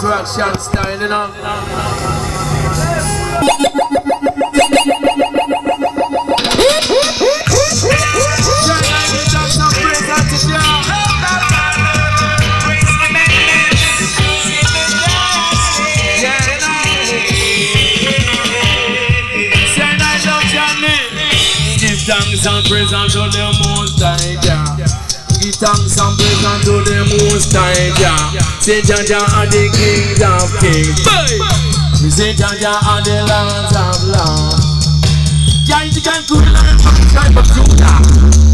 Counteraction style, you know. thanks and praise unto the Most High Jah give thanks and praise unto the Most High Jah. Say Jah Jah are the King of Kings. We say Jah Jah are the Lords of Lords. Jah is the conqueror and the tribe of Judah.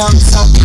some something.